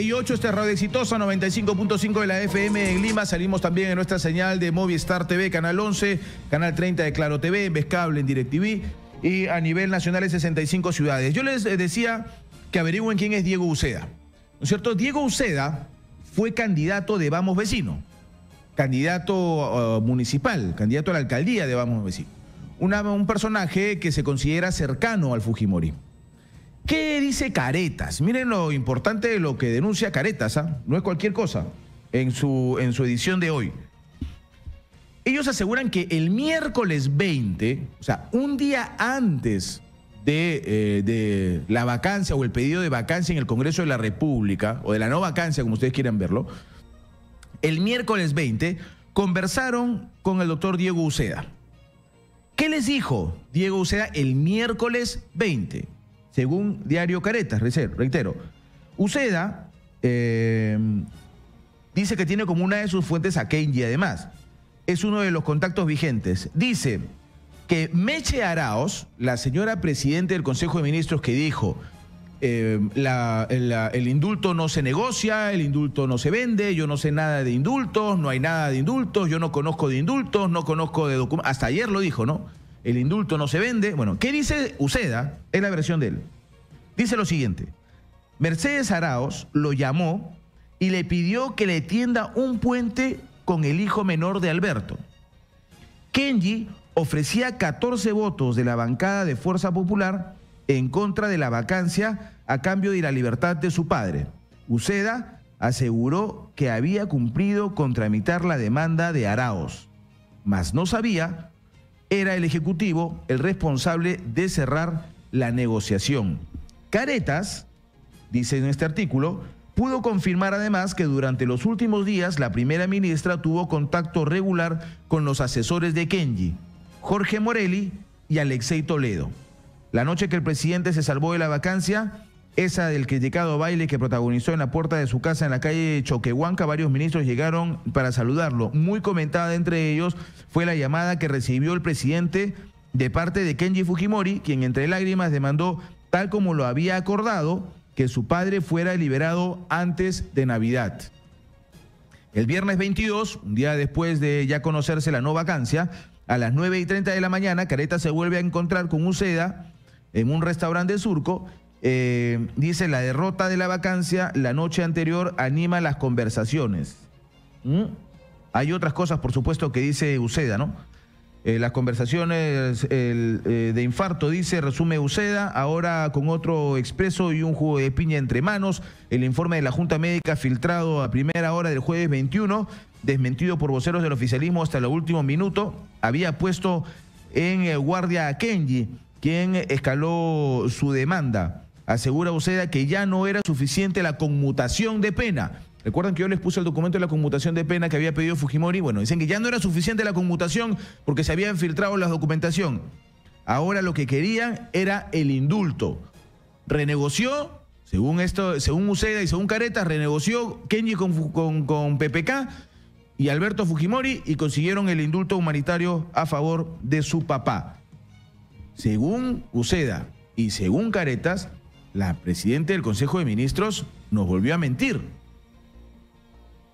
y 8, esta es Radio Exitosa, 95.5 de la FM en Lima. Salimos también en nuestra señal de Movistar TV, Canal 11, Canal 30 de Claro TV, en Cable, en DirecTV y a nivel nacional en 65 ciudades. Yo les decía que averigüen quién es Diego Uceda. ¿No es cierto? Diego Uceda fue candidato de Vamos Vecino, candidato uh, municipal, candidato a la alcaldía de Vamos Vecino. un personaje que se considera cercano al Fujimori. ¿Qué dice Caretas? Miren lo importante de lo que denuncia Caretas, ¿ah? no es cualquier cosa, en su, en su edición de hoy. Ellos aseguran que el miércoles 20, o sea, un día antes de, eh, de, la vacancia o el pedido de vacancia en el Congreso de la República, o de la no vacancia, como ustedes quieran verlo, el miércoles 20 conversaron con el doctor Diego Uceda. ¿Qué les dijo Diego Uceda el miércoles 20? Según Diario Caretas, reitero. Uceda eh, dice que tiene como una de sus fuentes a Kenji, además. Es uno de los contactos vigentes. Dice que Meche Araos, la señora presidenta del Consejo de Ministros que dijo, eh, el indulto no se negocia, el indulto no se vende, yo no sé nada de indultos, no hay nada de indultos, yo no conozco de indultos, no conozco de documentos. Hasta ayer lo dijo, ¿no? El indulto no se vende. Bueno, ¿qué dice Uceda? Es la versión de él. Dice lo siguiente. Mercedes Araos lo llamó y le pidió que le tienda un puente con el hijo menor de Alberto. Kenji ofrecía 14 votos de la bancada de Fuerza Popular en contra de la vacancia a cambio de la libertad de su padre. Uceda aseguró que había cumplido con tramitar la demanda de Araos, mas no sabía era el Ejecutivo el responsable de cerrar la negociación. Caretas, dice en este artículo, pudo confirmar además que durante los últimos días la primera ministra tuvo contacto regular con los asesores de Kenji, Jorge Morelli y Alexei Toledo. La noche que el presidente se salvó de la vacancia, esa del criticado baile que protagonizó en la puerta de su casa en la calle Choquehuanca. Varios ministros llegaron para saludarlo. Muy comentada entre ellos fue la llamada que recibió el presidente de parte de Kenji Fujimori, quien entre lágrimas demandó, tal como lo había acordado, que su padre fuera liberado antes de Navidad. El viernes 22, un día después de ya conocerse la no vacancia, a las 9 y 30 de la mañana, Careta se vuelve a encontrar con Uceda en un restaurante Surco eh, dice, la derrota de la vacancia la noche anterior anima las conversaciones. ¿Mm? Hay otras cosas, por supuesto, que dice Uceda, ¿no? Eh, las conversaciones eh, de infarto, dice, resume Uceda, ahora con otro expreso y un jugo de piña entre manos. El informe de la Junta Médica filtrado a primera hora del jueves 21, desmentido por voceros del oficialismo hasta el último minuto, había puesto en guardia a Kenji, quien escaló su demanda asegura Uceda que ya no era suficiente la conmutación de pena. Recuerdan que yo les puse el documento de la conmutación de pena que había pedido Fujimori. Bueno, dicen que ya no era suficiente la conmutación porque se había filtrado la documentación. Ahora lo que querían era el indulto. Renegoció, según esto, según Uceda y según Caretas, renegoció Kenji con, con, con PPK y Alberto Fujimori y consiguieron el indulto humanitario a favor de su papá. Según Uceda y según Caretas, la presidenta del Consejo de Ministros nos volvió a mentir.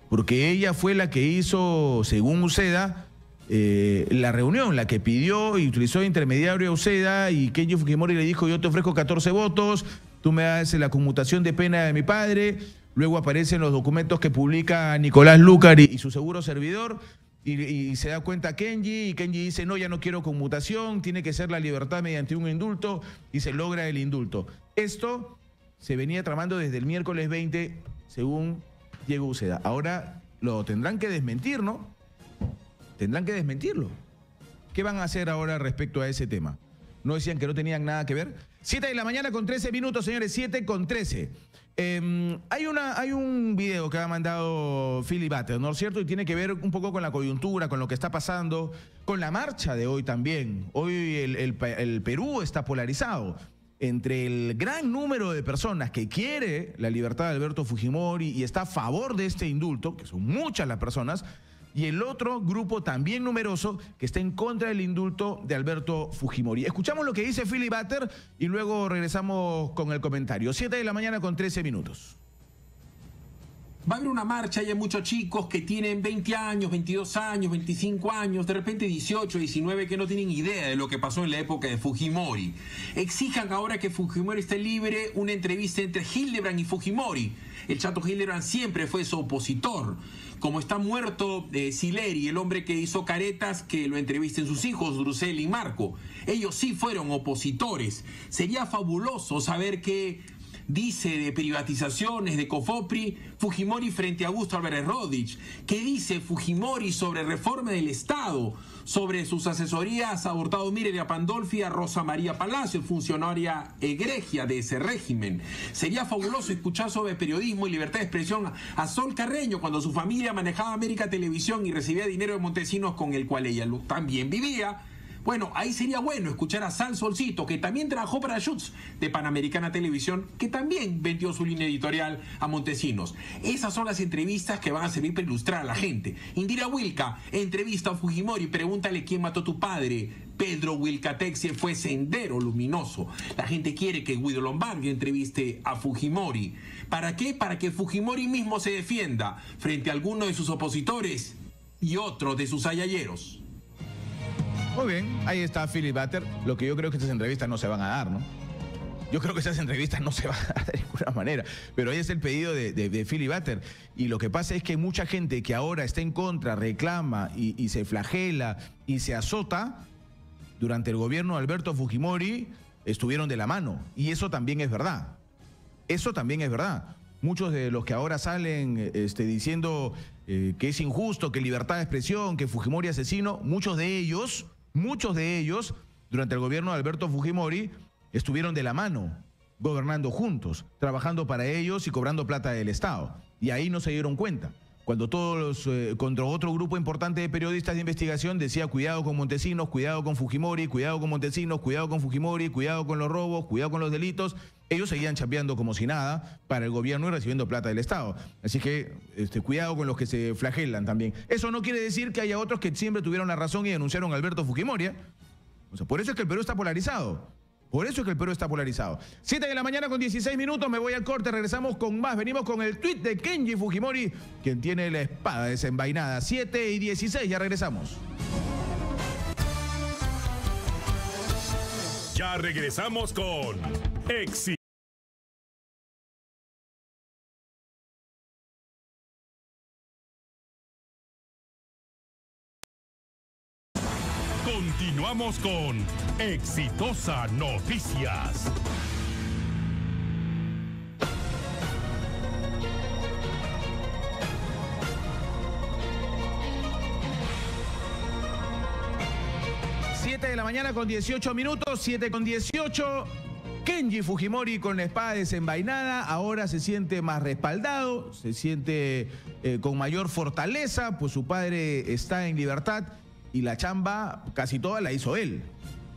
Porque ella fue la que hizo, según Uceda, eh, la reunión, la que pidió y utilizó intermediario a Uceda y Kenji Fujimori le dijo, yo te ofrezco 14 votos, tú me haces la conmutación de pena de mi padre, luego aparecen los documentos que publica Nicolás Lucar y su seguro servidor, y, se da cuenta Kenji y Kenji dice, no, ya no quiero conmutación, tiene que ser la libertad mediante un indulto y se logra el indulto. Esto se venía tramando desde el miércoles 20, según Diego Uceda. Ahora lo tendrán que desmentir, ¿no? Tendrán que desmentirlo. ¿Qué van a hacer ahora respecto a ese tema? ¿No decían que no tenían nada que ver? Siete de la mañana con 13 minutos, señores, Siete con 13. Em, hay, una, hay un video que ha mandado Philly Butter, ¿no es cierto? Y tiene que ver un poco con la coyuntura, con lo que está pasando, con la marcha de hoy también. Hoy el, Perú está polarizado entre el gran número de personas que quiere la libertad de Alberto Fujimori y está a favor de este indulto, que son muchas las personas, y el otro grupo también numeroso que está en contra del indulto de Alberto Fujimori. Escuchamos lo que dice Philly Butter y luego regresamos con el comentario. Siete de la mañana con 13 minutos. Va a haber una marcha y hay muchos chicos que tienen 20 años, 22 años, 25 años, de repente 18, 19 que no tienen idea de lo que pasó en la época de Fujimori. Exijan ahora que Fujimori esté libre una entrevista entre Hildebrand y Fujimori. El chato Hildebrand siempre fue su opositor. Como está muerto eh, Sileri, el hombre que hizo caretas, que lo entrevisten sus hijos, Drusel y Marco. Ellos sí fueron opositores. Sería fabuloso saber que dice de privatizaciones de Cofopri Fujimori frente a Augusto Álvarez Rodich? ¿Qué dice Fujimori sobre reforma del Estado? Sobre sus asesorías a Hurtado Mire de Pandolfi a Rosa María Palacio, funcionaria egregia de ese régimen. Sería fabuloso escuchar sobre periodismo y libertad de expresión a Sol Carreño cuando su familia manejaba América Televisión y recibía dinero de Montesinos con el cual ella también vivía bueno, ahí sería bueno escuchar a Sal Solcito, que también trabajó para Schutz de Panamericana Televisión, que también vendió su línea editorial a Montesinos. Esas son las entrevistas que van a servir para ilustrar a la gente. Indira Wilca entrevista a Fujimori, pregúntale quién mató a tu padre. Pedro Wilcatexie fue sendero luminoso. La gente quiere que Guido Lombardi entreviste a Fujimori. ¿Para qué? Para que Fujimori mismo se defienda frente a alguno de sus opositores y otro de sus ayayeros. Muy bien, ahí está Philip Butter. Lo que yo creo que estas entrevistas no se van a dar, ¿no? Yo creo que esas entrevistas no se van a dar de ninguna manera. Pero ahí es el pedido de, de, Philip Butter. Y lo que pasa es que mucha gente que ahora está en contra, reclama y, se flagela y se azota, durante el gobierno de Alberto Fujimori estuvieron de la mano. Y eso también es verdad. Eso también es verdad. Muchos de los que ahora salen este, diciendo eh, que es injusto, que libertad de expresión, que Fujimori asesino, muchos de ellos Muchos de ellos, durante el gobierno de Alberto Fujimori, estuvieron de la mano, gobernando juntos, trabajando para ellos y cobrando plata del Estado. Y ahí no se dieron cuenta. Cuando todos los, eh, contra otro grupo importante de periodistas de investigación decía cuidado con Montesinos, cuidado con Fujimori, cuidado con Montesinos, cuidado con Fujimori, cuidado con los robos, cuidado con los delitos, ellos seguían chapeando como si nada para el gobierno y recibiendo plata del Estado. Así que este, cuidado con los que se flagelan también. Eso no quiere decir que haya otros que siempre tuvieron la razón y denunciaron a Alberto Fujimori. ¿eh? O sea, por eso es que el Perú está polarizado. Por eso es que el Perú está polarizado. Siete de la mañana con 16 minutos, me voy al corte, regresamos con más. Venimos con el tweet de Kenji Fujimori, quien tiene la espada desenvainada. 7 y 16, ya regresamos. Ya regresamos con Éxito. Continuamos con Exitosa Noticias. Siete de la mañana con 18 minutos, 7 con 18. Kenji Fujimori con la espada desenvainada ahora se siente más respaldado, se siente eh, con mayor fortaleza, pues su padre está en libertad y la chamba casi toda la hizo él.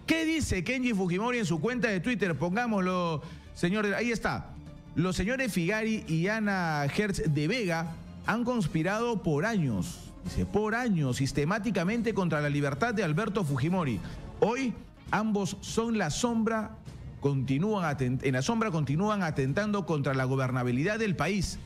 ¿Qué dice Kenji Fujimori en su cuenta de Twitter? Pongámoslo, señores, ahí está. Los señores Figari y Ana Hertz de Vega han conspirado por años, dice, por años, sistemáticamente contra la libertad de Alberto Fujimori. Hoy ambos son la sombra, continúan en la sombra continúan atentando contra la gobernabilidad del país.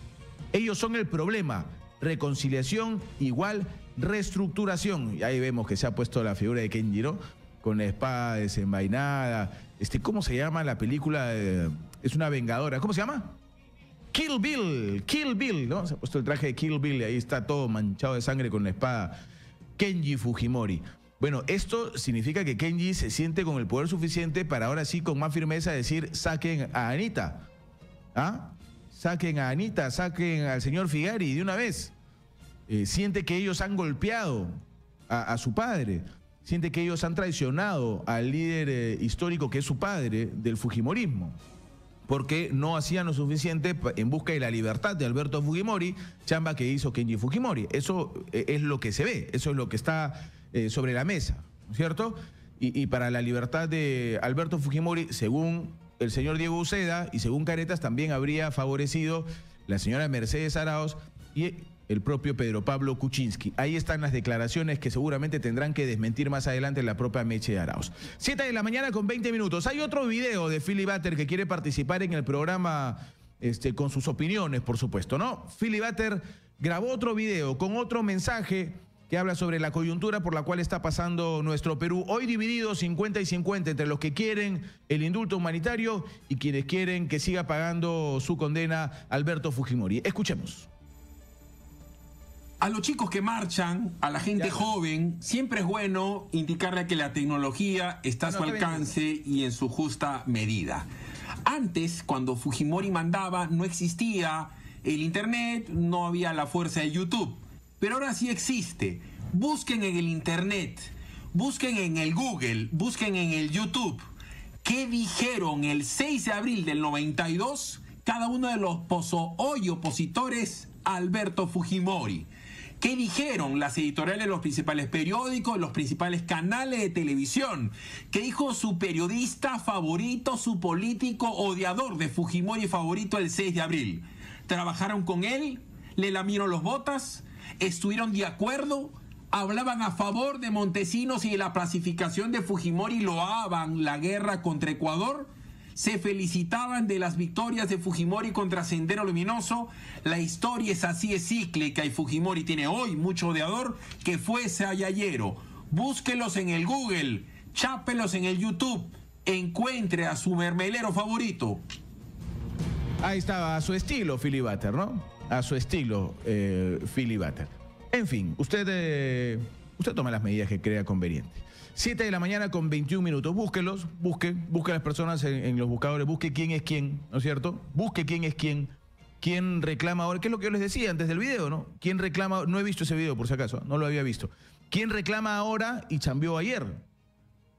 Ellos son el problema. Reconciliación igual reestructuración. Y ahí vemos que se ha puesto la figura de Kenjiro con la espada desenvainada. Este, ¿Cómo se llama la película? es una vengadora. ¿Cómo se llama? Kill Bill, Kill Bill, ¿no? Se ha puesto el traje de Kill Bill y ahí está todo manchado de sangre con la espada. Kenji Fujimori. Bueno, esto significa que Kenji se siente con el poder suficiente para ahora sí con más firmeza decir saquen a Anita. ¿Ah? Saquen a Anita, saquen al señor Figari de una vez. Eh, siente que ellos han golpeado a, su padre, siente que ellos han traicionado al líder eh, histórico que es su padre del Fujimorismo porque no hacían lo suficiente en busca de la libertad de Alberto Fujimori, chamba que hizo Kenji Fujimori. Eso eh, es lo que se ve, eso es lo que está sobre la mesa, ¿cierto? Y, y, para la libertad de Alberto Fujimori, según el señor Diego Uceda y según Caretas, también habría favorecido la señora Mercedes Araos y el propio Pedro Pablo Kuczynski. Ahí están las declaraciones que seguramente tendrán que desmentir más adelante la propia Meche Arauz. Siete de la mañana con 20 minutos. Hay otro video de Philly Butter que quiere participar en el programa este, con sus opiniones, por supuesto, ¿no? Philly Butter grabó otro video con otro mensaje que habla sobre la coyuntura por la cual está pasando nuestro Perú, hoy dividido 50 y 50 entre los que quieren el indulto humanitario y quienes quieren que siga pagando su condena Alberto Fujimori. Escuchemos. A los chicos que marchan, a la gente joven, siempre es bueno indicarle que la tecnología está a su alcance y en su justa medida. Antes, cuando Fujimori mandaba, no existía el Internet, no había la fuerza de YouTube. Pero ahora sí existe. Busquen en el Internet, busquen en el Google, busquen en el YouTube. ¿Qué dijeron el 6 de abril del 92 cada uno de los pozo hoy opositores a Alberto Fujimori? ¿Qué dijeron las editoriales de los principales periódicos, los principales canales de televisión? ¿Qué dijo su periodista favorito, su político odiador de Fujimori favorito el 6 de abril? ¿Trabajaron con él? ¿Le lamieron los botas? ¿Estuvieron de acuerdo? hablaban a favor de Montesinos y de la pacificación de Fujimori loaban la guerra contra Ecuador se felicitaban de las victorias de Fujimori contra Sendero Luminoso. La historia es así, es cíclica y Fujimori tiene hoy mucho odiador que fuese ayayero. Búsquelos en el Google, chápelos en el YouTube, encuentre a su mermelero favorito. Ahí estaba, a su estilo, Philly Butter, ¿no? A su estilo, eh, Philly Butter. En fin, usted, eh, usted toma las medidas que crea conveniente. 7 de la mañana con 21 minutos. Búsquelos, busque, busque a las personas en, los buscadores, busque quién es quién, ¿no es cierto? Busque quién es quién, quién reclama ahora, ¿qué es lo que yo les decía antes del video, ¿no? ¿Quién reclama? No he visto ese video por si acaso, no lo había visto. ¿Quién reclama ahora y chambeó ayer?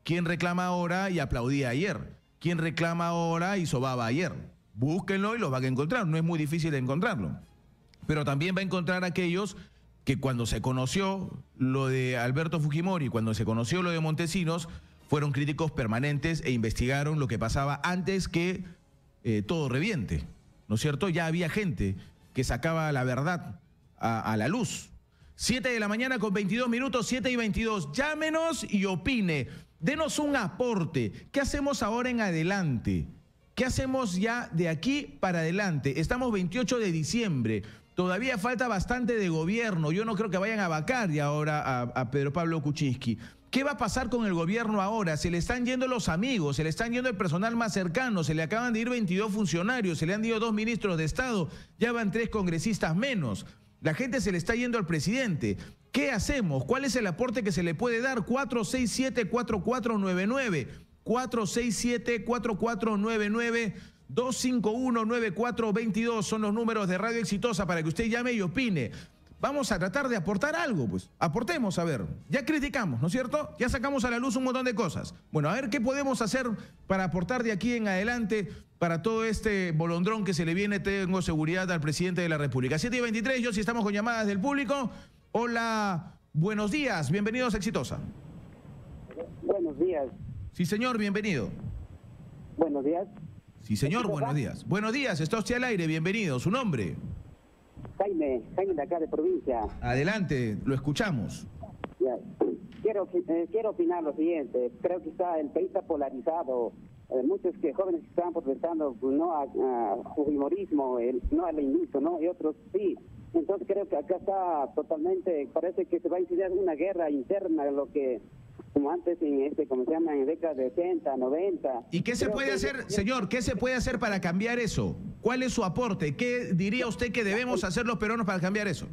¿Quién reclama ahora y aplaudía ayer? ¿Quién reclama ahora y sobaba ayer? Búsquenlo y lo van a encontrar, no es muy difícil de encontrarlo. Pero también va a encontrar aquellos que cuando se conoció lo de Alberto Fujimori, cuando se conoció lo de Montesinos, fueron críticos permanentes e investigaron lo que pasaba antes que eh, todo reviente. ¿No es cierto? Ya había gente que sacaba la verdad a, la luz. 7 de la mañana con 22 minutos, 7 y 22. Llámenos y opine. Denos un aporte. ¿Qué hacemos ahora en adelante? ¿Qué hacemos ya de aquí para adelante? Estamos 28 de diciembre. Todavía falta bastante de gobierno. Yo no creo que vayan a vacar ya ahora a, Pedro Pablo Kuczynski. ¿Qué va a pasar con el gobierno ahora? Se le están yendo los amigos, se le están yendo el personal más cercano, se le acaban de ir 22 funcionarios, se le han ido dos ministros de Estado, ya van tres congresistas menos. La gente se le está yendo al presidente. ¿Qué hacemos? ¿Cuál es el aporte que se le puede dar? 467-4499. 467-4499. 251-9422 son los números de Radio Exitosa para que usted llame y opine. Vamos a tratar de aportar algo, pues. Aportemos, a ver. Ya criticamos, ¿no es cierto? Ya sacamos a la luz un montón de cosas. Bueno, a ver qué podemos hacer para aportar de aquí en adelante para todo este bolondrón que se le viene, tengo seguridad, al presidente de la República. 7 y 23, yo sí estamos con llamadas del público. Hola, buenos días, bienvenidos a Exitosa. Buenos días. Sí, señor, bienvenido. Buenos días. Sí, señor, buenos días. Buenos días, está usted al aire, bienvenido. ¿Su nombre? Jaime, Jaime de acá de provincia. Adelante, lo escuchamos. Quiero, eh, quiero opinar lo siguiente. Creo que está el país está polarizado. Eh, muchos que jóvenes que están protestando pues, no a, a fujimorismo, no al indulto, ¿no? Y otros sí. Entonces creo que acá está totalmente, parece que se va a iniciar una guerra interna, lo que como antes en este, como se llama, en décadas de 80, 90. ¿Y qué se puede hacer, señor? ¿Qué se puede hacer para cambiar eso? ¿Cuál es su aporte? ¿Qué diría usted que debemos hacer los peruanos para cambiar eso?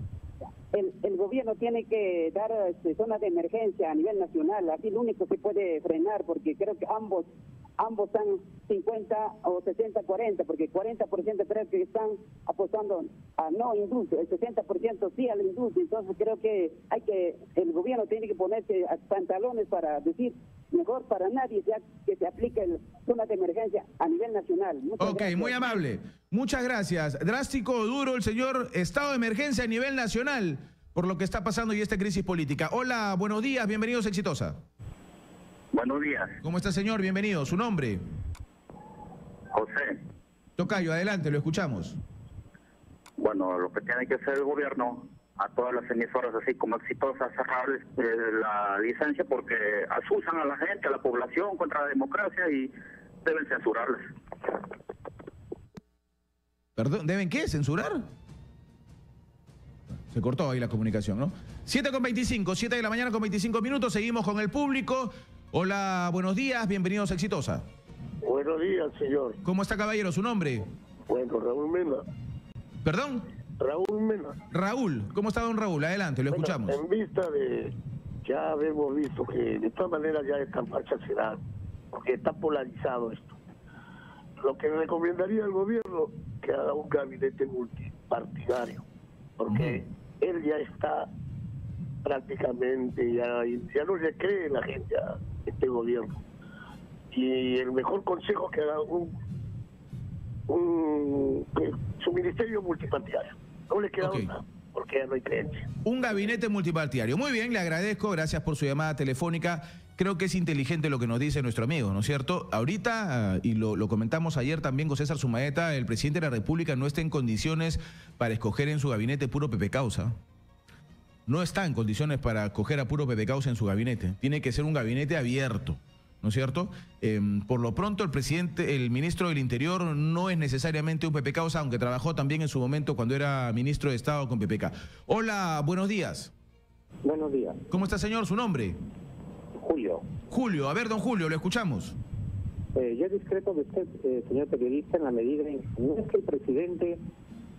El, el gobierno tiene que dar este, zonas de emergencia a nivel nacional, así lo único que puede frenar, porque creo que ambos ambos están 50 o 60, 40, porque 40% creo que están apostando a no industria, el 60% sí a la industria, entonces creo que hay que, el gobierno tiene que ponerse pantalones para decir mejor para nadie ya que se aplique el zona de emergencia a nivel nacional. ok, muy amable. Muchas gracias. Drástico, duro el señor estado de emergencia a nivel nacional por lo que está pasando y esta crisis política. Hola, buenos días, bienvenidos a Exitosa. Buenos días. ¿Cómo está, señor? Bienvenido. ¿Su nombre? José. Tocayo, adelante, lo escuchamos. Bueno, lo que tiene que hacer el gobierno a todas las emisoras así como exitosas cerrarles eh, la licencia porque asusan a la gente, a la población contra la democracia y deben censurarles. Perdón, ¿deben qué? ¿Censurar? Se cortó ahí la comunicación, ¿no? 7 con 25, 7 de la mañana con 25 minutos, seguimos con el público. Hola, buenos días, bienvenidos a Exitosa. Buenos días, señor. ¿Cómo está, caballero? ¿Su nombre? Bueno, Raúl Mena. ¿Perdón? Raúl Mena. Raúl, ¿cómo está don Raúl? Adelante, lo Bueno, escuchamos. En vista de, ya hemos visto que de todas maneras ya esta marcha será, porque está polarizado esto. Lo que recomendaría al gobierno que haga un gabinete multipartidario, porque él ya está prácticamente, ya, ya no le cree la gente este gobierno. Y el mejor consejo que haga un, un que su ministerio multipartidario. No le queda Ok. otra, porque no hay creencia. Un gabinete multipartidario. Muy bien, le agradezco, gracias por su llamada telefónica. Creo que es inteligente lo que nos dice nuestro amigo, ¿no es cierto? Ahorita, ah, y lo, lo comentamos ayer también con César Sumaeta, el presidente de la República no está en condiciones para escoger en su gabinete puro Pepe Causa. No está en condiciones para escoger a puro Pepe Causa en su gabinete. Tiene que ser un gabinete abierto, ¿no es cierto? Em, por lo pronto, el presidente, el ministro del Interior no es necesariamente un Pepe Causa, aunque trabajó también en su momento cuando era ministro de Estado con PPK. Hola, buenos días. Buenos días, ¿Cómo está, señor? ¿Su nombre? Julio. Julio. A ver, don Julio, lo escuchamos. Eh, yo discreto de usted, eh, señor periodista, en la medida en no es que el presidente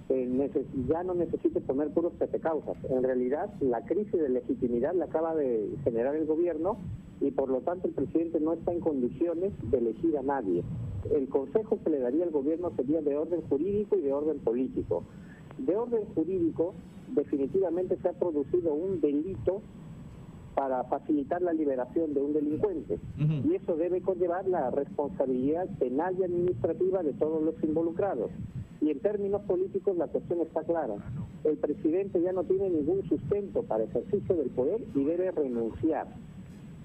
eh, ya no necesite poner puros causas. En realidad, la crisis de legitimidad la acaba de generar el gobierno y por lo tanto el presidente no está en condiciones de elegir a nadie. El consejo que le daría al gobierno sería de orden jurídico y de orden político. De orden jurídico, definitivamente se ha producido un delito para facilitar la liberación de un delincuente. Y eso debe conllevar la responsabilidad penal y administrativa de todos los involucrados. Y en términos políticos la cuestión está clara. El presidente ya no tiene ningún sustento para ejercicio del poder y debe renunciar.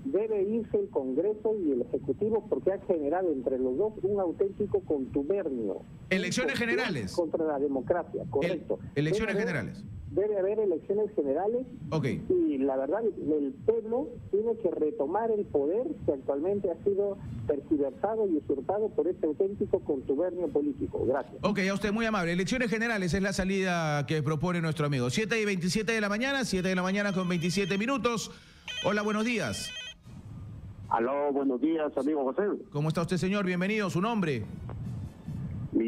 Debe irse el Congreso y el Ejecutivo porque ha generado entre los dos un auténtico contubernio. Elecciones generales. Contra la democracia, correcto. elecciones Debe haber- generales. Debe haber elecciones generales Ok. y la verdad el pueblo tiene que retomar el poder que actualmente ha sido tergiversado y usurpado por este auténtico contubernio político. Gracias. Ok, a usted muy amable. Elecciones generales es la salida que propone nuestro amigo. 7 y 27 de la mañana, 7 de la mañana con 27 minutos. Hola, buenos días. Aló, buenos días, amigo José. ¿Cómo está usted, señor? Bienvenido. ¿Su nombre?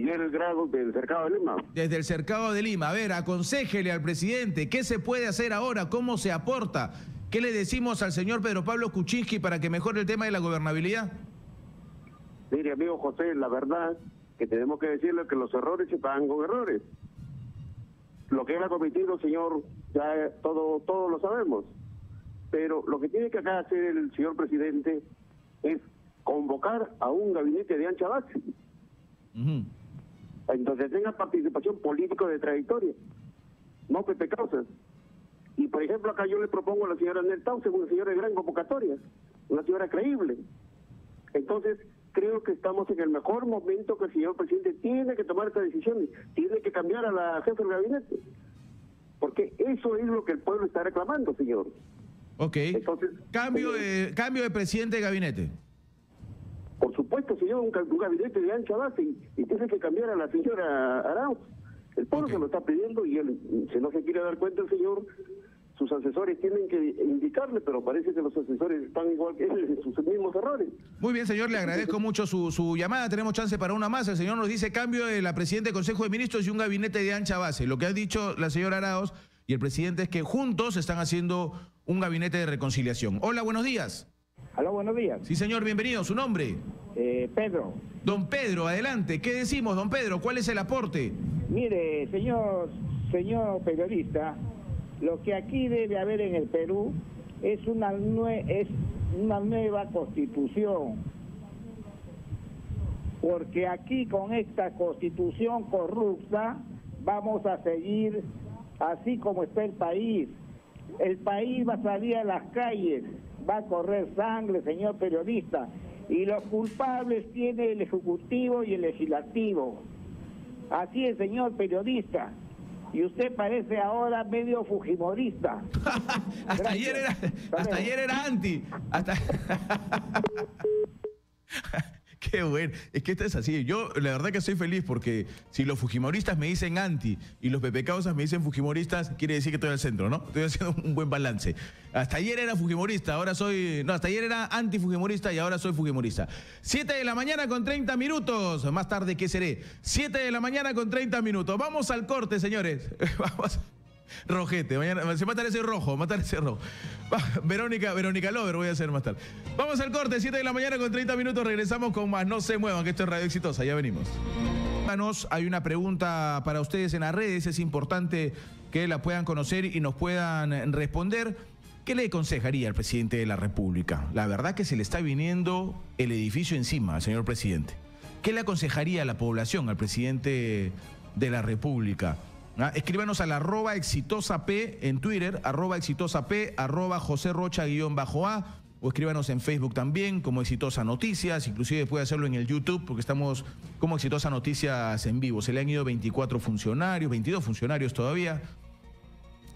Miguel Grado del Cercado de Lima. Desde el Cercado de Lima. A ver, aconsejele al presidente qué se puede hacer ahora, cómo se aporta. ¿Qué le decimos al señor Pedro Pablo Kuczynski para que mejore el tema de la gobernabilidad? Mire, amigo José, la verdad que tenemos que decirle que los errores se pagan con errores. Lo que él ha cometido, señor, ya todo, todos lo sabemos. Pero lo que tiene que acá hacer el señor presidente es convocar a un gabinete de ancha base, Ujú. Entonces tenga participación política de trayectoria, no Pepe Causas. Y por ejemplo, acá yo le propongo a la señora Nel Tausen, una señora de gran convocatoria, una señora creíble. Entonces, creo que estamos en el mejor momento que el señor presidente tiene que tomar esta decisión, tiene que cambiar a la jefe del gabinete. Porque eso es lo que el pueblo está reclamando, señor. Ok. Entonces, Cambio eh, cambio de presidente de gabinete. Por supuesto, señor, un, gabinete de ancha base y, y tiene que cambiar a la señora Arauz. El pueblo se lo está pidiendo y él, si no se quiere dar cuenta el señor, sus asesores tienen que indicarle, pero parece que los asesores están igual que él en sus mismos errores. Muy bien, señor, le agradezco mucho su, su llamada. Tenemos chance para una más. El señor nos dice cambio de la presidenta del Consejo de Ministros y un gabinete de ancha base. Lo que ha dicho la señora Araos y el presidente es que juntos están haciendo un gabinete de reconciliación. Hola, buenos días. Hola, buenos días. Sí, señor, bienvenido. ¿Su nombre? Eh, Pedro, Don Pedro, adelante. ¿Qué decimos, don Pedro? ¿Cuál es el aporte? Mire, señor, señor periodista, lo que aquí debe haber en el Perú es una, nue- es una nueva constitución. Porque aquí con esta constitución corrupta vamos a seguir así como está el país. El país va a salir a las calles, va a correr sangre, señor periodista. Y los culpables tiene el Ejecutivo y el Legislativo. Así es, señor periodista. Y usted parece ahora medio fujimorista. hasta ayer era, Hasta ayer era anti. Hasta... ¿Qué, bueno. Es que esto es así. Yo, la verdad que soy feliz porque si los fujimoristas me dicen anti y los pepecausas me dicen fujimoristas, quiere decir que estoy al centro, ¿no? Estoy haciendo un buen balance. Hasta ayer era fujimorista, ahora soy. No, hasta ayer era anti-fujimorista y ahora soy fujimorista. Siete de la mañana con 30 minutos. Más tarde, ¿qué seré? Siete de la mañana con 30 minutos. Vamos al corte, señores. Vamos. Rojete, mañana se mata ese rojo, matar ese rojo. Verónica, Verónica Lover voy a hacer más tarde. Vamos al corte, 7 de la mañana con 30 minutos, regresamos con más. No se muevan, que esto es Radio Exitosa, ya venimos. Hay una pregunta para ustedes en las redes, es importante que la puedan conocer y nos puedan responder. ¿Qué le aconsejaría al presidente de la República? La verdad que se le está viniendo el edificio encima al señor presidente. ¿Qué le aconsejaría a la población, al presidente de la República? ¿Ah? Escríbanos al arroba exitosa P en Twitter, arroba exitosa P, arroba José Rocha guion bajo A, o escríbanos en Facebook también como Exitosa Noticias, inclusive puede hacerlo en el YouTube porque estamos como Exitosa Noticias en vivo. Se le han ido 24 funcionarios, 22 funcionarios todavía.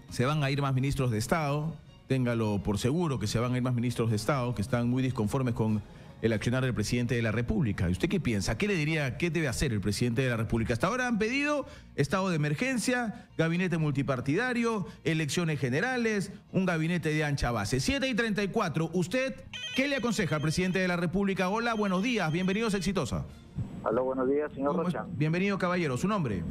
Se van a ir más ministros de Estado, téngalo por seguro que se van a ir más ministros de Estado que están muy disconformes con el accionar del presidente de la República. ¿Y usted qué piensa? ¿Qué le diría, qué debe hacer el presidente de la República? Hasta ahora han pedido estado de emergencia, gabinete multipartidario, elecciones generales, un gabinete de ancha base. 7 y 34, ¿usted qué le aconseja al presidente de la República? Hola, buenos días, bienvenidos a Exitosa. Hola, buenos días, señor Rocha. Bienvenido, caballero. ¿Su nombre?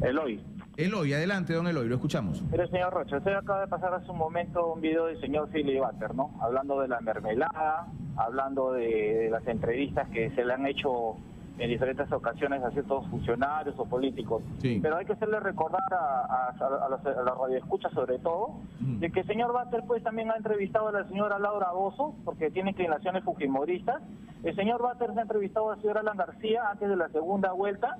Eloy. Eloy, adelante, don Eloy, lo escuchamos. Mire, señor Rocha, usted acaba de pasar hace un momento un video del señor Philly Butter, ¿no? Hablando de la mermelada, hablando de, las entrevistas que se le han hecho en diferentes ocasiones a ciertos funcionarios o políticos. Pero hay que hacerle recordar a, a, los, a la radioescucha sobre todo, de que el señor Bater pues también ha entrevistado a la señora Laura Bozo, porque tiene inclinaciones fujimoristas. El señor Bater se ha entrevistado a la señora Alan García antes de la segunda vuelta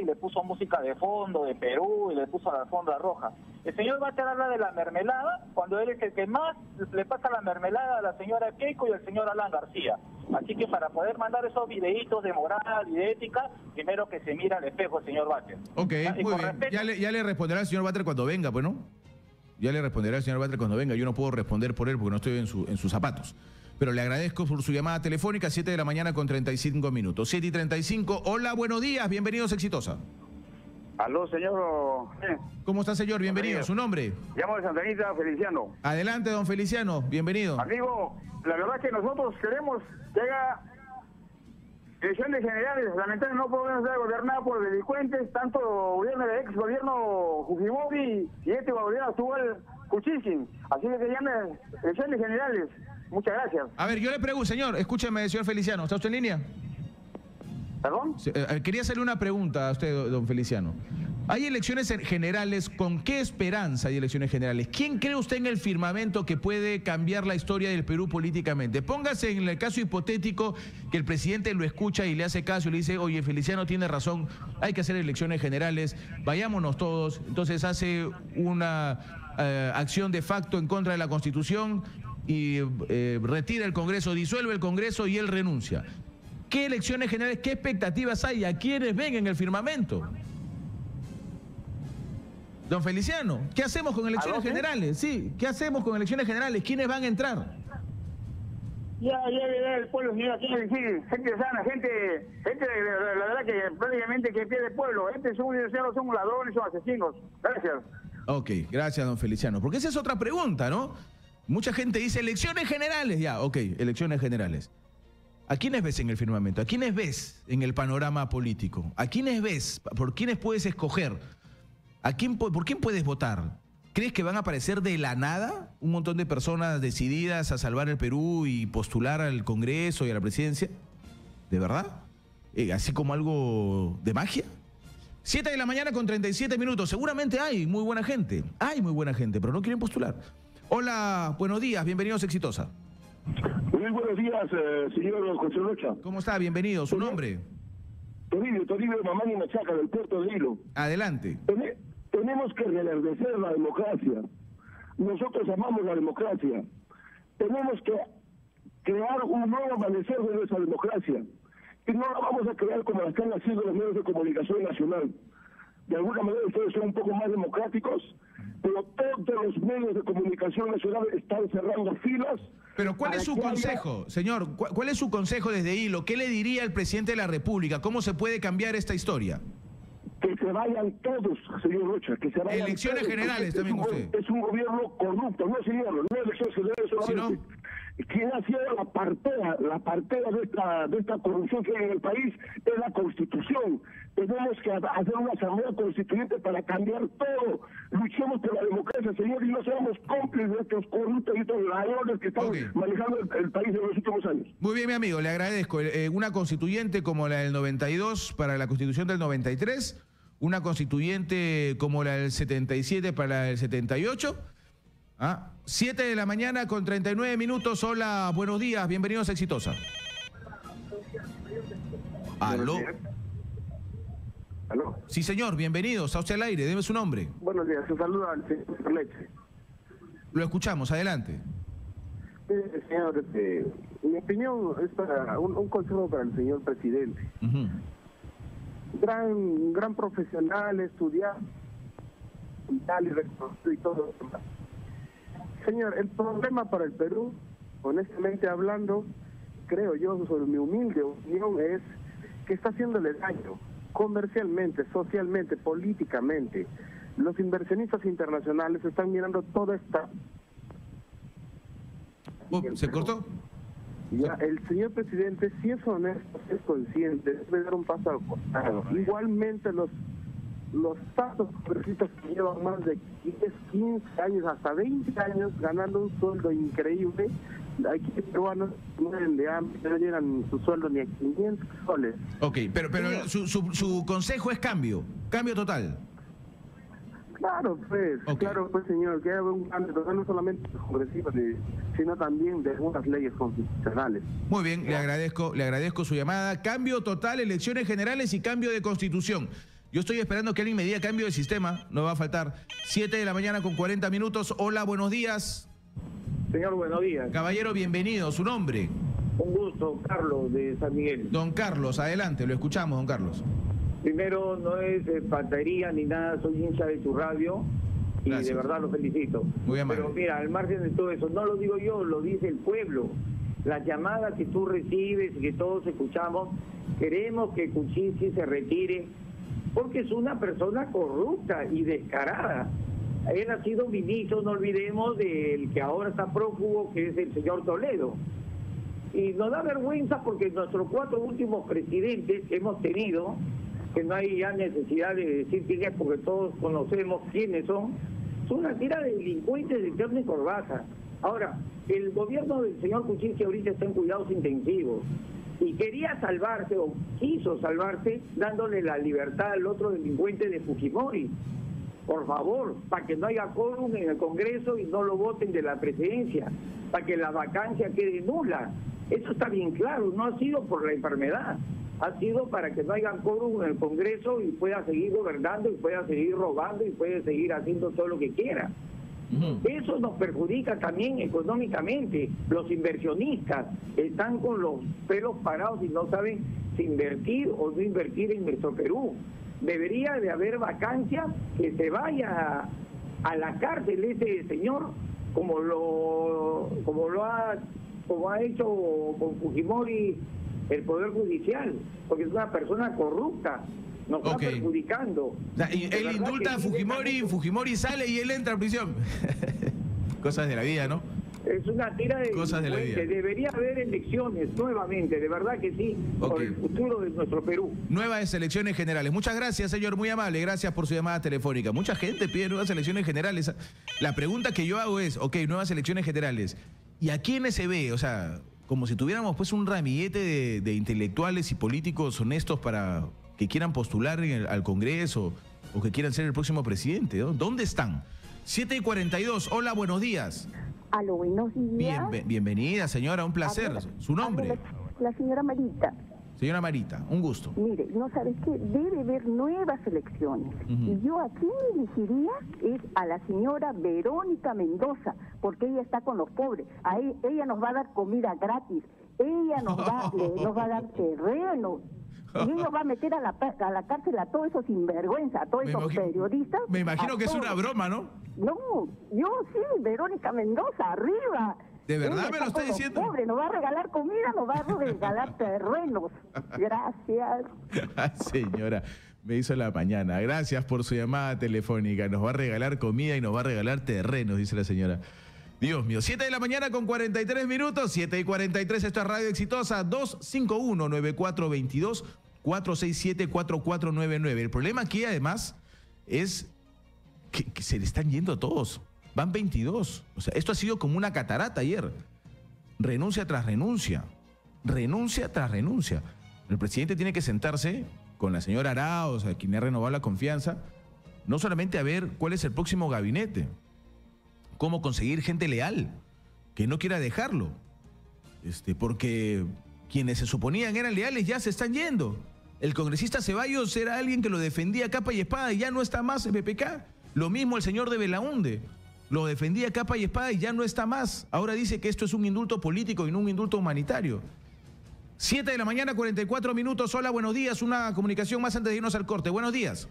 y le puso música de fondo de Perú y le puso la fonda roja. El señor Bacher habla de la mermelada cuando él es el que más le pasa la mermelada a la señora Keiko y al señor Alan García. Así que para poder mandar esos videitos de moral y de ética, primero que se mira al espejo el señor Bacher. Ok, muy bien. Ya, le, ya le responderá el señor Bacher cuando venga, pues, ¿no? Ya le responderá el señor Bacher cuando venga. Yo no puedo responder por él porque no estoy en, su, en sus zapatos pero le agradezco por su llamada telefónica, 7 de la mañana con 35 minutos. 7 y 35. Hola, buenos días, bienvenidos, exitosa. Aló, señor. ¿Cómo está, señor? Bienvenido. ¿Su nombre? Llamo de Santa Anita, Feliciano. Adelante, don Feliciano. Bienvenido. Amigo, la verdad es que nosotros queremos que haga elecciones generales. Lamentablemente no podemos ser gobernados por delincuentes, tanto gobierno de ex gobierno Fujimori y este gobierno actual Kuchisin. Así que que llame elecciones generales. Muchas gracias. A ver, yo le pregunto, señor, escúcheme, señor Feliciano, ¿está usted en línea? ¿Perdón? Eh, eh, quería hacerle una pregunta a usted, don Feliciano. Hay elecciones generales, ¿con qué esperanza hay elecciones generales? ¿Quién cree usted en el firmamento que puede cambiar la historia del Perú políticamente? Póngase en el caso hipotético que el presidente lo escucha y le hace caso y le dice, oye, Feliciano tiene razón, hay que hacer elecciones generales, vayámonos todos. Entonces hace una eh, acción de facto en contra de la Constitución y eh, retira el Congreso, disuelve el Congreso y él renuncia. ¿Qué elecciones generales, qué expectativas hay? ¿A quiénes ven en el firmamento? Don Feliciano, ¿qué hacemos con elecciones generales? Sí, ¿qué hacemos con elecciones generales? ¿Quiénes van a entrar? Ya, ya, ya, el pueblo, señor, aquí, gente sana, gente, gente, la, verdad que prácticamente que pierde el pueblo. Este son, son ladrones, son asesinos. Gracias. Ok, gracias, don Feliciano. Porque esa es otra pregunta, ¿no? Mucha gente dice elecciones generales, ya, ok, elecciones generales. ¿A quiénes ves en el firmamento? ¿A quiénes ves en el panorama político? ¿A quiénes ves? ¿Por quiénes puedes escoger? ¿A quién, ¿Por quién puedes votar? ¿Crees que van a aparecer de la nada un montón de personas decididas a salvar el Perú y postular al Congreso y a la presidencia? ¿De verdad? Eh, ¿Así como algo de magia? Siete de la mañana con 37 minutos. Seguramente hay muy buena gente. Hay muy buena gente, pero no quieren postular. Hola, buenos días, bienvenidos a Exitosa. Muy buenos días, eh, señor José Rocha. ¿Cómo está? Bienvenido, ¿su nombre? Toribio, Toribio Mamani Machaca, del puerto de Hilo. Adelante. tenemos que reverdecer la democracia. Nosotros amamos la democracia. Tenemos que crear un nuevo amanecer de nuestra democracia. Y no la vamos a crear como la están haciendo los medios de comunicación nacional. De alguna manera ustedes son un poco más democráticos, pero todos los medios de comunicación nacional están cerrando filas. Pero ¿cuál es su haya- consejo, señor? ¿Cu- ¿Cuál es su consejo desde Hilo? ¿Qué le diría al presidente de la República? ¿Cómo se puede cambiar esta historia? Que se vayan todos, señor Rocha, que se vayan Elecciones todos, generales también es un, usted. Es un gobierno corrupto, no señor, no elecciones generales solamente. Quien ha sido la partera, la partera de esta, de esta corrupción que hay en el país es la Constitución. Tenemos que ha- hacer una asamblea constituyente para cambiar todo. Luchemos por la democracia, señor, y no seamos cómplices de estos corruptos y estos ladrones que están manejando el, el país en los últimos años. Muy bien, mi amigo, le agradezco. Eh, una constituyente como la del 92 para la constitución del 93, una constituyente como la del 77 para la del 78. Ah, 7 de la mañana con 39 minutos. Hola, buenos días, bienvenidos a Exitosa. Aló. Aló. Sí, señor, bienvenidos. A usted al aire, debe su nombre. Buenos días, un saludo al señor Leche. Lo escuchamos, adelante. Mire, señor, este, mi opinión es para un, un consejo para el señor presidente. Gran, gran profesional, estudiar, y tal, y todo lo demás. Señor, el problema para el Perú, honestamente hablando, creo yo, sobre mi humilde opinión, es que está haciéndole daño comercialmente, socialmente, políticamente. Los inversionistas internacionales están mirando toda esta Oh, ¿Se cortó? Ya, el señor presidente, si es honesto, si es consciente, debe dar un paso al costado. Igualmente los los tantos congresistas que llevan más de 10, 15 años, hasta 20 años, ganando un sueldo increíble, aquí peruanos de no llegan su sueldo ni a 500 soles. Ok, pero, pero su, su, su consejo es cambio, cambio total. Claro, pues, claro, pues, señor, que haya un cambio, total, no solamente de- sino también de algunas leyes constitucionales. Muy bien, le agradezco, le agradezco su llamada. Cambio total, elecciones generales y cambio de constitución. Yo estoy esperando que alguien me diga cambio de sistema, no va a faltar. 7 de la mañana con 40 minutos. Hola, buenos días. Señor, buenos días. Caballero, bienvenido. ¿Su nombre? Un gusto, Carlos de San Miguel. Don Carlos, adelante, lo escuchamos, don Carlos. Primero, no es eh, patería ni nada, soy hincha de tu radio y Gracias. de verdad lo felicito. Muy amable. Pero mira, al margen de todo eso, no lo digo yo, lo dice el pueblo. Las llamadas que tú recibes y que todos escuchamos, queremos que Kuczynski se retire porque es una persona corrupta y descarada. Él ha sido ministro, no olvidemos, del que ahora está prófugo, que es el señor Toledo. Y nos da vergüenza porque nuestros cuatro últimos presidentes que hemos tenido, que no hay ya necesidad de decir quién es porque todos conocemos quiénes son, son una tira de delincuentes de terno y corbata. Ahora, el gobierno del señor Kuczynski ahorita está en cuidados intensivos y quería salvarse o quiso salvarse dándole la libertad al otro delincuente de Fujimori. Por favor, para que no haya quórum en el Congreso y no lo voten de la presidencia, para que la vacancia quede nula. Eso está bien claro, no ha sido por la enfermedad, ha sido para que no haya quórum en el Congreso y pueda seguir gobernando y pueda seguir robando y pueda seguir haciendo todo lo que quiera. Eso nos perjudica también económicamente. Los inversionistas están con los pelos parados y no saben si invertir o no invertir en nuestro Perú. Debería de haber vacancia que se vaya a la cárcel ese señor como lo como lo ha como ha hecho con Fujimori el poder judicial, porque es una persona corrupta, nos está perjudicando. O sea, y De él indulta a Fujimori, Fujimori sale y él entra a prisión. Cosas de la vida, ¿no? Es una tira de Cosas de la vida. Debería haber elecciones nuevamente, de verdad que sí, por el futuro de nuestro Perú. Nuevas elecciones generales. Muchas gracias, señor, muy amable. Gracias por su llamada telefónica. Mucha gente pide nuevas elecciones generales. La pregunta que yo hago es, ok, nuevas elecciones generales. ¿Y a quiénes se ve? O sea, como si tuviéramos pues un ramillete de, de intelectuales y políticos honestos para que quieran postular en el- al Congreso o que quieran ser el próximo presidente. ¿no? ¿Dónde están? 7 y 42. Hola, buenos días. Aló, buenos días. Bien- bienvenida, señora. Un placer. Su nombre. La, la señora Marita. Señora Marita, un gusto. Mire, no sabes qué, debe haber nuevas elecciones. Y yo a quién elegiría es a la señora Verónica Mendoza, porque ella está con los pobres. A ella nos va a dar comida gratis. Ella nos va, le- nos va a dar terreno. Y ellos va a meter a la, a la cárcel a todos esos sinvergüenza, a todos Me esos imagino- periodistas. Me imagino que es una broma, ¿no? No, yo sí, Verónica Mendoza, arriba. ¿De verdad me lo está diciendo? pobres, nos va a regalar comida, nos va a regalar terrenos. Gracias. Ay, señora, me hizo la mañana. Gracias por su llamada telefónica. Nos va a regalar comida y nos va a regalar terrenos, dice la señora. Dios mío, 7 de la mañana con 43 minutos, 7 y 43, esto es Radio Exitosa, 251-9422, 467-4499. El problema aquí además es que, se le están yendo todos. Van 22. O sea, esto ha sido como una catarata ayer. Renuncia tras renuncia. Renuncia tras renuncia. El presidente tiene que sentarse con la señora Arauz, a quien ha renovado la confianza, no solamente a ver cuál es el próximo gabinete, cómo conseguir gente leal, que no quiera dejarlo. Este, porque quienes se suponían eran leales ya se están yendo. El congresista Ceballos era alguien que lo defendía capa y espada y ya no está más en PPK. Lo mismo el señor de Belaunde. Lo defendía capa y espada y ya no está más. Ahora dice que esto es un indulto político y no un indulto humanitario. 7 de la mañana, 44 minutos. Hola, buenos días. Una comunicación más antes de irnos al corte. Buenos días.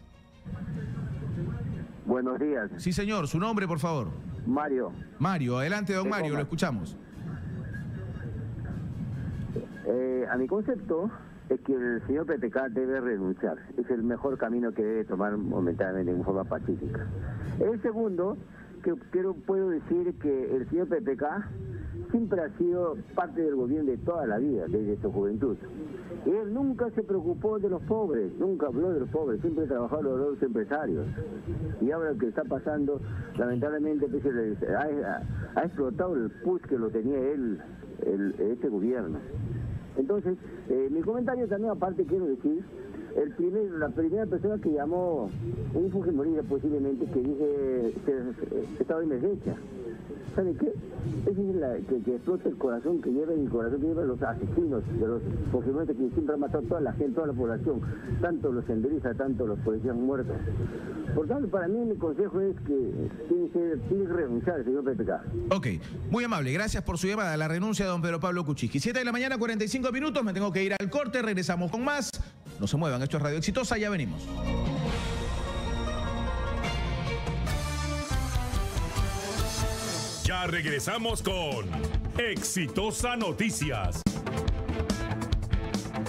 Buenos días. Sí, señor. Su nombre, por favor. Mario. Mario, adelante, don Mario, lo escuchamos. Eh, a mi concepto es que el señor PPK debe renunciar. Es el mejor camino que debe tomar momentáneamente en forma pacífica. El segundo, que quiero, puedo decir que el señor PPK siempre ha sido parte del gobierno de toda la vida, desde su juventud. Él nunca se preocupó de los pobres, nunca habló de los pobres, siempre trabajó los los empresarios. Y ahora que está pasando, lamentablemente pues, ha explotado el push que lo tenía él, el- este gobierno. Entonces, eh, mi comentario también aparte quiero decir, el primer, la primera persona que llamó un fujimorista posiblemente que dije se- estado de emergencia. ¿Sabe qué? Esa es la que, explota el corazón que lleva el corazón que llevan los asesinos de los fujimoristas que siempre han matado a toda la gente, toda la población, tanto los senderistas, tanto los policías muertos. Por tanto, para mí mi consejo es que tiene que, tiene que renunciar señor PPK. Ok, muy amable. Gracias por su llamada. La renuncia de don Pedro Pablo Kuczynski. 7 de la mañana, 45 minutos. Me tengo que ir al corte. Regresamos con más. No se muevan. Esto es Radio Exitosa. Ya venimos. Ya regresamos con Exitosa Noticias.